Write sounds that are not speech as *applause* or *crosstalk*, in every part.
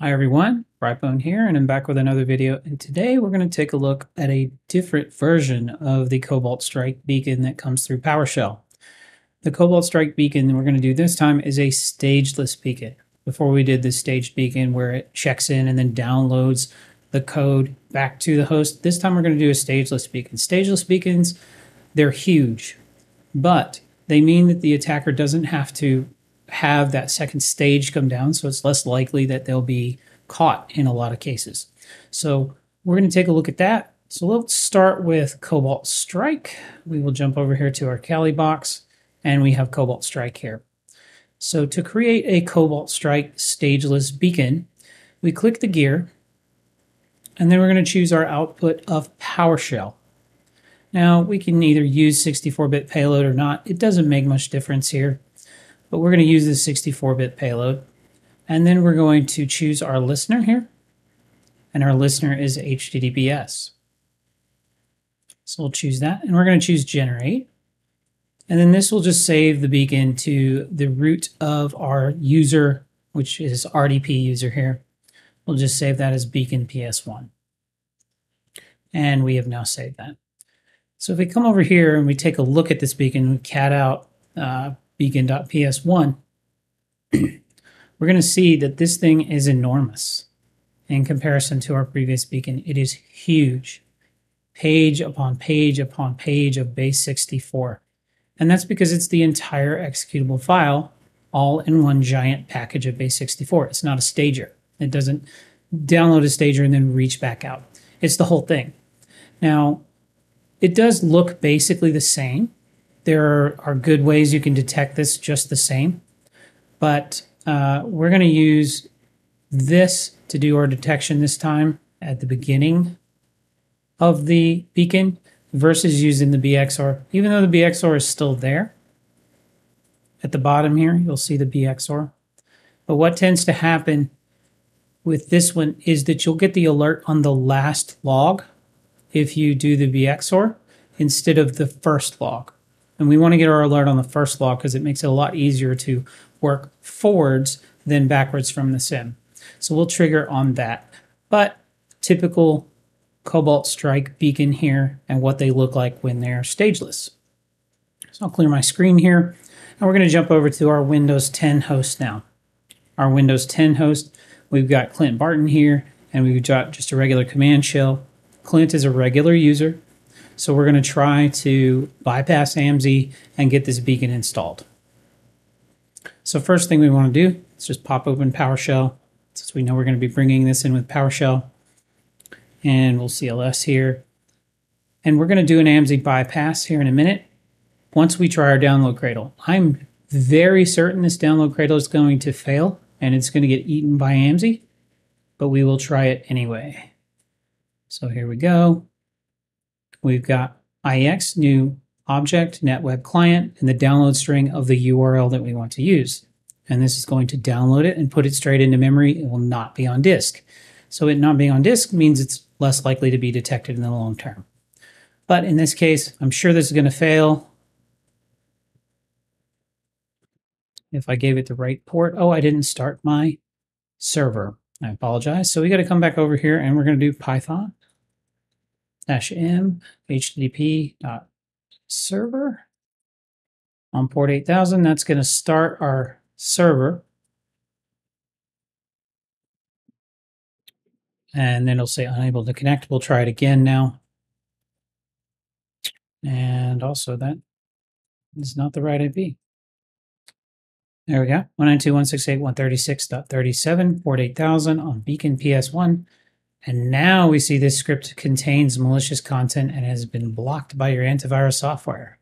Hi everyone, Brightbone here, and I'm back with another video. And today we're going to take a look at a different version of the Cobalt Strike beacon that comes through PowerShell. The Cobalt Strike beacon we're going to do this time is a stageless beacon. Before we did the staged beacon where it checks in and then downloads the code back to the host, this time we're going to do a stageless beacon. Stageless beacons, they're huge, but they mean that the attacker doesn't have to have that second stage come down, so it's less likely that they'll be caught in a lot of cases. So we're going to take a look at that. So let's start with Cobalt Strike. We will jump over here to our Kali box, and we have Cobalt Strike here. So to create a Cobalt Strike stageless beacon, we click the gear, and then we're going to choose our output of PowerShell. Now, we can either use 64-bit payload or not. It doesn't make much difference here but we're going to use this 64-bit payload. And then we're going to choose our listener here. And our listener is HTTPS. So we'll choose that. And we're going to choose generate. And then this will just save the beacon to the root of our user, which is RDP user here. We'll just save that as beacon PS1. And we have now saved that. So if we come over here and we take a look at this beacon, we cat out uh, beacon.ps1, we're going to see that this thing is enormous in comparison to our previous beacon. It is huge, page upon page upon page of base 64. And that's because it's the entire executable file all in one giant package of base 64. It's not a stager. It doesn't download a stager and then reach back out. It's the whole thing. Now, it does look basically the same there are, good ways you can detect this just the same, but uh, we're going to use this to do our detection this time at the beginning of the beacon versus using the BXOR. Even though the BXOR is still there, at the bottom here, you'll see the BXOR. But what tends to happen with this one is that you'll get the alert on the last log if you do the BXOR instead of the first log. And we want to get our alert on the first log because it makes it a lot easier to work forwards than backwards from the sim. So we'll trigger on that. But typical Cobalt Strike beacon here and what they look like when they're stageless. So I'll clear my screen here. And we're going to jump over to our Windows 10 host now. Our Windows 10 host, we've got Clint Barton here, and we've got just a regular command shell. Clint is a regular user. So we're going to try to bypass AMZ and get this beacon installed. So first thing we want to do is just pop open PowerShell since we know we're going to be bringing this in with PowerShell. And we'll CLS here. And we're going to do an AMZ bypass here in a minute once we try our download cradle. I'm very certain this download cradle is going to fail and it's going to get eaten by AMZ, but we will try it anyway. So here we go. We've got IX new object, net web client, and the download string of the URL that we want to use. And this is going to download it and put it straight into memory. It will not be on disk. So it not being on disk means it's less likely to be detected in the long term. But in this case, I'm sure this is going to fail. If I gave it the right port, oh, I didn't start my server. I apologize. So we got to come back over here and we're going to do Python dash m http dot server on port 8000. That's going to start our server. And then it'll say unable to connect. We'll try it again now. And also that is not the right IP. There we go. 192.168.136.37, port 8000 on Beacon PS1. And now we see this script contains malicious content and has been blocked by your antivirus software.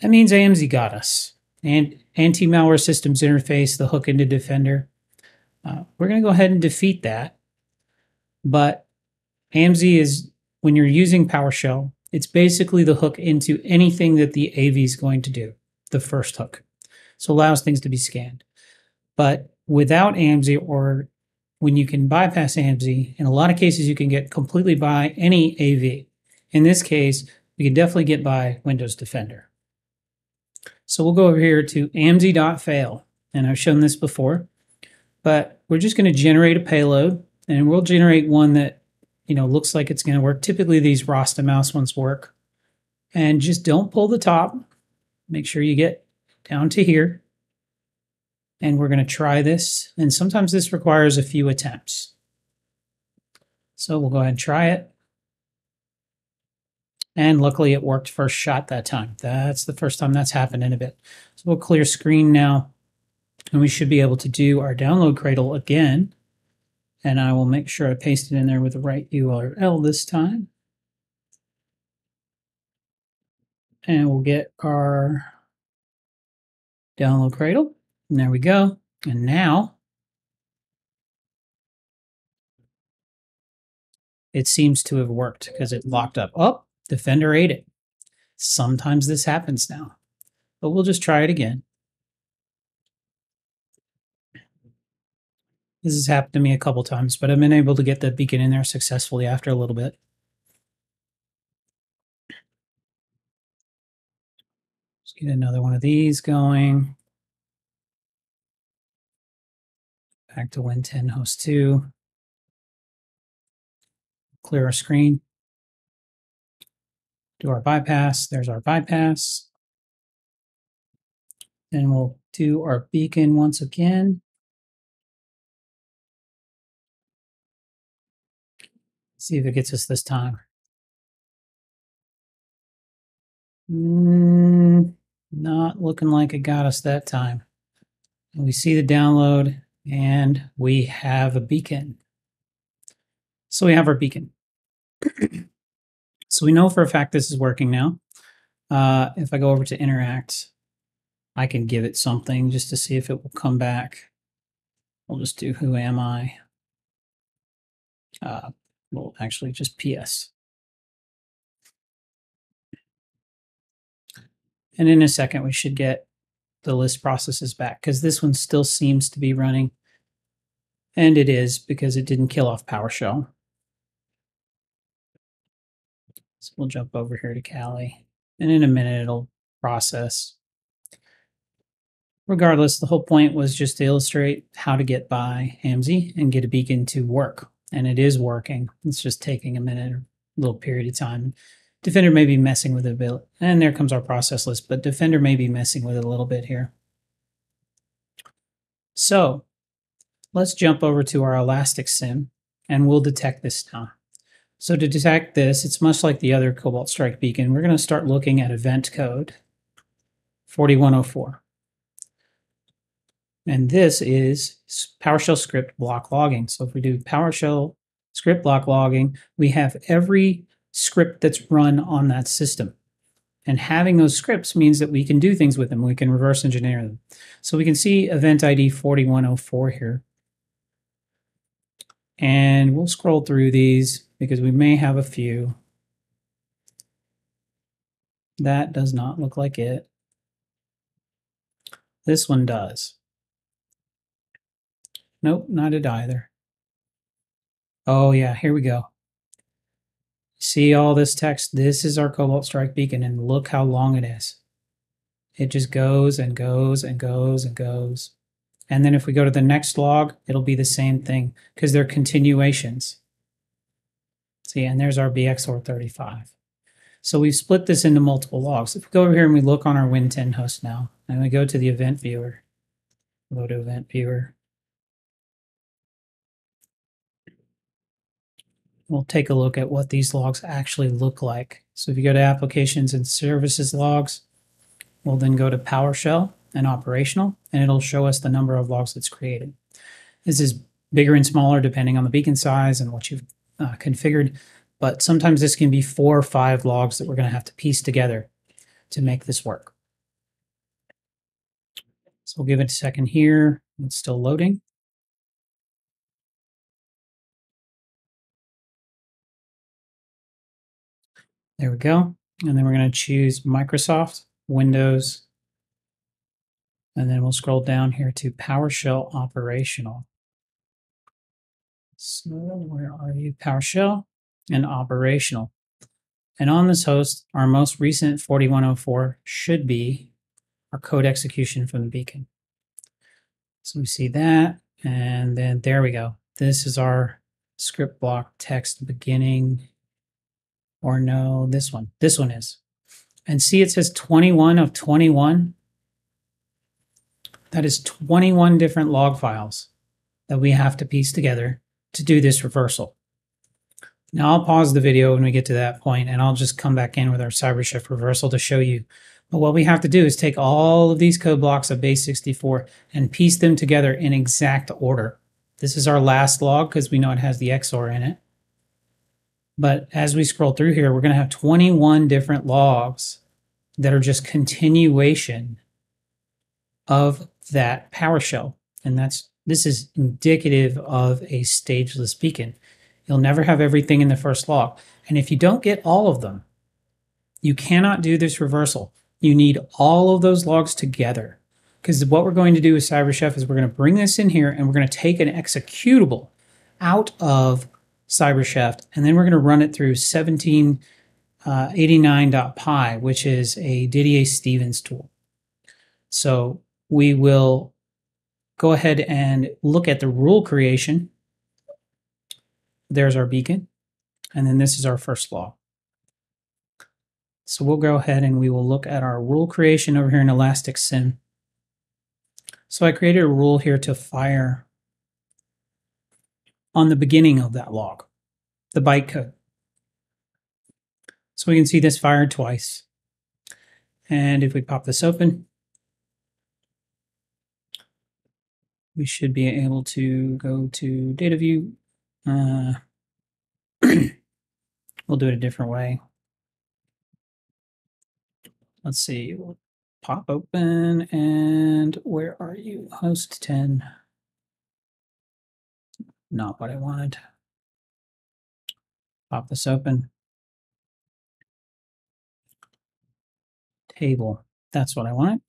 That means AMZ got us. And anti-malware systems interface, the hook into Defender. Uh, we're going to go ahead and defeat that. But AMZ is, when you're using PowerShell, it's basically the hook into anything that the AV is going to do, the first hook. So allows things to be scanned. But without AMZ or when you can bypass AMZ. In a lot of cases, you can get completely by any AV. In this case, we can definitely get by Windows Defender. So we'll go over here to amz.fail, and I've shown this before. but we're just going to generate a payload and we'll generate one that, you know, looks like it's going to work. Typically these Rasta mouse ones work. And just don't pull the top. Make sure you get down to here. And we're going to try this. And sometimes this requires a few attempts. So we'll go ahead and try it. And luckily it worked first shot that time. That's the first time that's happened in a bit. So we'll clear screen now. And we should be able to do our download cradle again. And I will make sure I paste it in there with the right URL this time. And we'll get our download cradle. And there we go. And now it seems to have worked because it locked up. Oh, Defender ate it. Sometimes this happens now, but we'll just try it again. This has happened to me a couple times, but I've been able to get the beacon in there successfully after a little bit. Let's get another one of these going. Back to Win 10 host 2. Clear our screen. Do our bypass. There's our bypass. Then we'll do our beacon once again. See if it gets us this time. Mm, not looking like it got us that time. And we see the download and we have a beacon. So we have our beacon. so we know for a fact this is working now. Uh, if I go over to interact, I can give it something just to see if it will come back. We'll just do who am I? Uh, well, actually just PS. And in a second, we should get the list processes back because this one still seems to be running. And it is because it didn't kill off PowerShell. So we'll jump over here to Kali. And in a minute, it'll process. Regardless, the whole point was just to illustrate how to get by Hamzy and get a beacon to work and it is working. It's just taking a minute, a little period of time. Defender may be messing with it a bit, and there comes our process list, but Defender may be messing with it a little bit here. So let's jump over to our Elastic SIM, and we'll detect this now. So to detect this, it's much like the other Cobalt Strike beacon. We're going to start looking at event code 4104. And this is PowerShell script block logging. So if we do PowerShell script block logging, we have every script that's run on that system. And having those scripts means that we can do things with them. We can reverse engineer them. So we can see event ID 4104 here. And we'll scroll through these because we may have a few. That does not look like it. This one does. Nope, not it either. Oh yeah, here we go. See all this text? This is our Cobalt Strike beacon, and look how long it is. It just goes and goes and goes and goes. And then if we go to the next log, it'll be the same thing because they're continuations. See, and there's our BXOR35. So we've split this into multiple logs. If we go over here and we look on our Win10 host now, and we go to the event viewer, go to event viewer, we'll take a look at what these logs actually look like. So if you go to applications and services logs, we'll then go to PowerShell and operational, and it'll show us the number of logs that's created. This is bigger and smaller depending on the beacon size and what you've uh, configured, but sometimes this can be four or five logs that we're going to have to piece together to make this work. So we'll give it a second here. It's still loading. There we go. And then we're going to choose Microsoft, Windows, and then we'll scroll down here to PowerShell Operational. So where are you? PowerShell and Operational. And on this host, our most recent 4104 should be our code execution from the beacon. So we see that, And then there we go. This is our script block text beginning. Or no, this one. This one is. And see, it says 21 of 21. That is 21 different log files that we have to piece together to do this reversal. Now I'll pause the video when we get to that point and I'll just come back in with our CyberChef reversal to show you. But what we have to do is take all of these code blocks of base 64 and piece them together in exact order. This is our last log because we know it has the XOR in it. But as we scroll through here, we're going to have 21 different logs that are just continuation of that PowerShell. And that's this is indicative of a stageless beacon. You'll never have everything in the first log. And if you don't get all of them, you cannot do this reversal. You need all of those logs together. Because what we're going to do with CyberChef is we're going to bring this in here and we're going to take an executable out of CyberChef and then we're going to run it through 1789.py, uh, which is a Didier Stevens tool. So we will go ahead and look at the rule creation there's our beacon. And then this is our first law. So we'll go ahead and we will look at our rule creation over here in ElasticSim. So I created a rule here to fire on the beginning of that log, the bytecode. So we can see this fired twice. And if we pop this open, we should be able to go to data view uh, *clears throat* we'll do it a different way. Let's see. We'll pop open and where are you? Host 10. Not what I wanted. Pop this open. Table. That's what I wanted.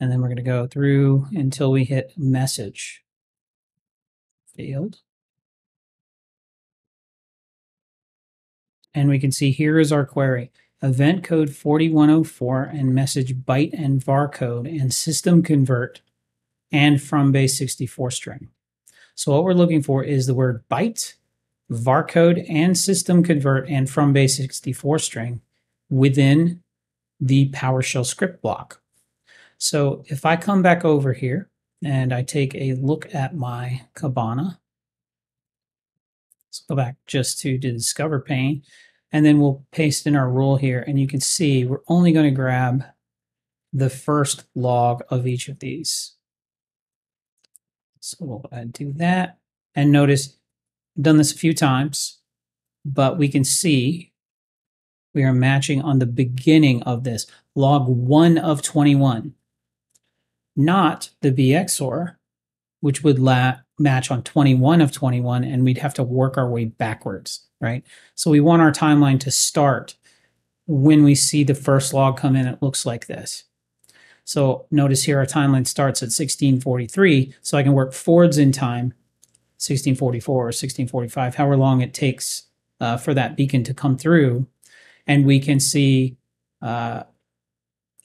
And then we're going to go through until we hit message field. And we can see here is our query. Event code 4104 and message byte and var code and system convert and from base 64 string. So what we're looking for is the word byte, var code, and system convert and from base 64 string within the PowerShell script block. So if I come back over here and I take a look at my Kibana, let's go back just to the Discover pane and then we'll paste in our rule here. And you can see we're only going to grab the first log of each of these. So we'll do that. And notice, I've done this a few times, but we can see we are matching on the beginning of this, log 1 of 21, not the BXOR, which would match on 21 of 21, and we'd have to work our way backwards right? So we want our timeline to start when we see the first log come in, it looks like this. So notice here our timeline starts at 1643, so I can work forwards in time, 1644 or 1645, however long it takes uh, for that beacon to come through, and we can see uh,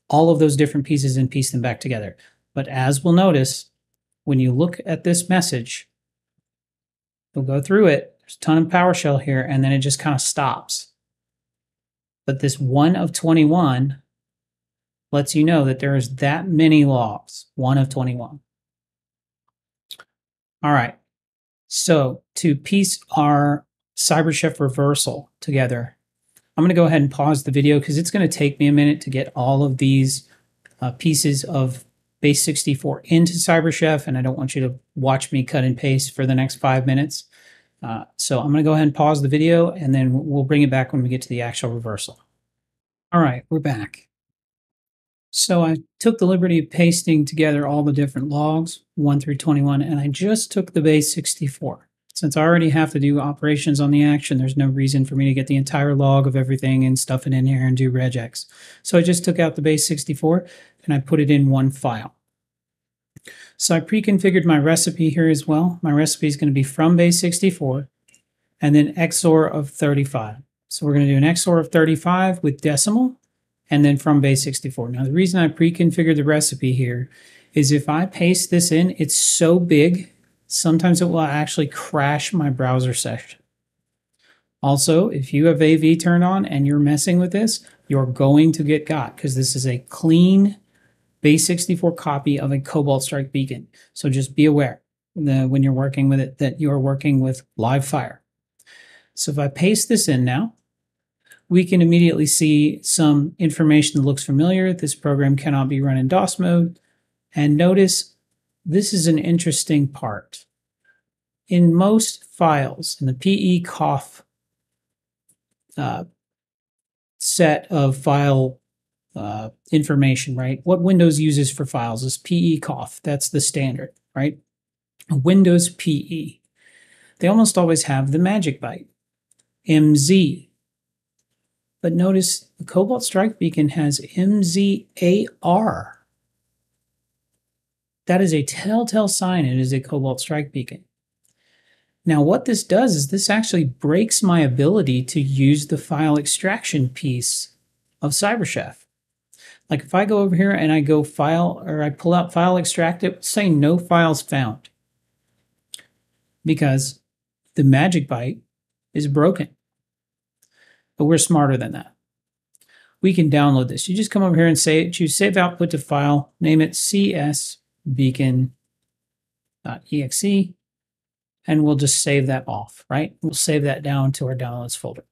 all of those different pieces and piece them back together. But as we'll notice, when you look at this message, we'll go through it, there's a ton of PowerShell here, and then it just kind of stops. But this one of 21 lets you know that there's that many logs, one of 21. All right. So to piece our CyberChef reversal together, I'm going to go ahead and pause the video because it's going to take me a minute to get all of these uh, pieces of base 64 into CyberChef, and I don't want you to watch me cut and paste for the next five minutes. Uh, so I'm going to go ahead and pause the video and then we'll bring it back when we get to the actual reversal. All right, we're back. So I took the liberty of pasting together all the different logs, 1 through 21, and I just took the base 64. Since I already have to do operations on the action, there's no reason for me to get the entire log of everything and stuff it in here and do regex. So I just took out the base 64 and I put it in one file. So I pre-configured my recipe here as well. My recipe is going to be from base 64 and then XOR of 35. So we're going to do an XOR of 35 with decimal and then from base 64. Now the reason I pre-configured the recipe here is if I paste this in, it's so big, sometimes it will actually crash my browser session. Also, if you have AV turned on and you're messing with this, you're going to get got because this is a clean base 64 copy of a Cobalt Strike beacon. So just be aware the, when you're working with it that you're working with live fire. So if I paste this in now, we can immediately see some information that looks familiar. This program cannot be run in DOS mode. And notice this is an interesting part. In most files, in the PE COFF uh, set of file uh, information, right? What Windows uses for files is PE COFF. That's the standard, right? Windows PE. They almost always have the magic byte, MZ. But notice the Cobalt Strike Beacon has MZAR. That is a telltale sign it is a Cobalt Strike Beacon. Now, what this does is this actually breaks my ability to use the file extraction piece of CyberChef. Like if I go over here and I go file or I pull out file extract, it say no files found because the magic byte is broken. But we're smarter than that. We can download this. You just come over here and say, choose save output to file, name it csbeacon.exe, and we'll just save that off, right? We'll save that down to our downloads folder.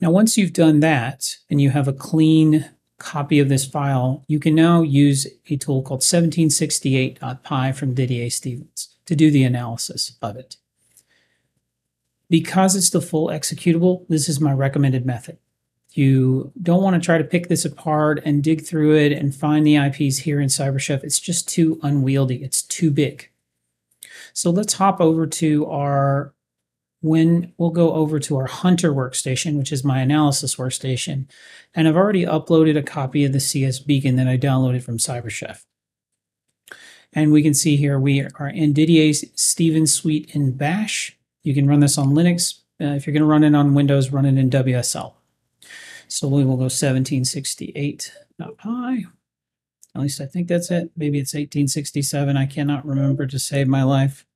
Now, once you've done that and you have a clean copy of this file, you can now use a tool called 1768.py from Didier Stevens to do the analysis of it. Because it's the full executable, this is my recommended method. You don't want to try to pick this apart and dig through it and find the IPs here in CyberChef. It's just too unwieldy. It's too big. So let's hop over to our when we'll go over to our Hunter workstation, which is my analysis workstation. And I've already uploaded a copy of the CS beacon that I downloaded from CyberChef. And we can see here we are in Didier Stevens Suite in Bash. You can run this on Linux. Uh, if you're going to run it on Windows, run it in WSL. So we will go 1768.py. At least I think that's it. Maybe it's 1867. I cannot remember to save my life.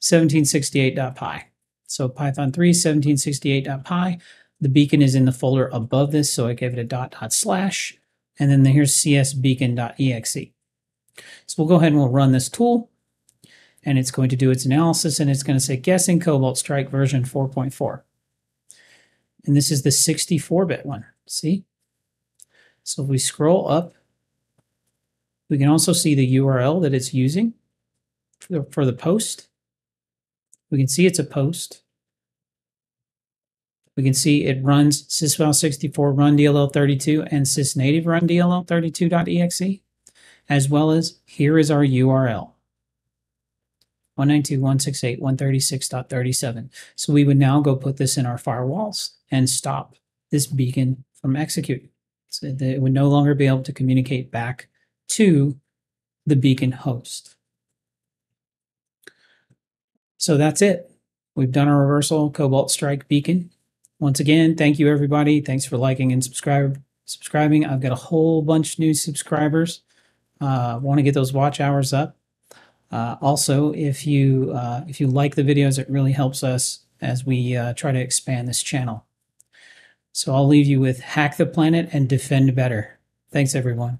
1768.py. So Python 3, 1768.py. The beacon is in the folder above this, so I gave it a dot dot slash. And then here's csbeacon.exe. So we'll go ahead and we'll run this tool and it's going to do its analysis and it's going to say guessing Cobalt Strike version 4.4. And this is the 64-bit one, see? So if we scroll up, we can also see the URL that it's using for the, for the post. We can see it's a post. We can see it runs sysfile64 run DLL32 and sysnative run DLL32.exe as well as here is our URL. 192.168.136.37. So we would now go put this in our firewalls and stop this beacon from executing. So that it would no longer be able to communicate back to the beacon host. So that's it. We've done our reversal Cobalt Strike beacon. Once again, thank you everybody. Thanks for liking and subscribe subscribing. I've got a whole bunch new subscribers. Uh, want to get those watch hours up. Uh, also, if you uh, if you like the videos, it really helps us as we uh, try to expand this channel. So I'll leave you with hack the planet and defend better. Thanks, everyone.